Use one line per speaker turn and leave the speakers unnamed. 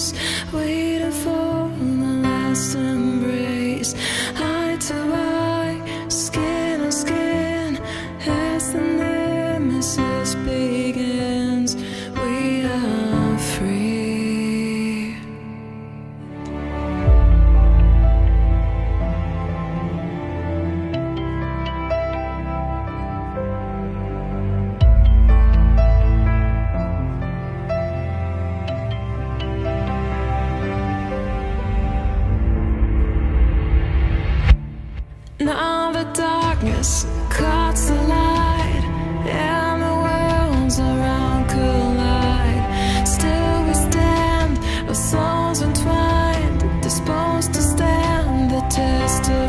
place Waiting for the last embrace. Eye to eye, skin on skin As the nemesis begins. Now the darkness cuts the light And the worlds around collide. Still we stand, our souls entwined Disposed to stand the test of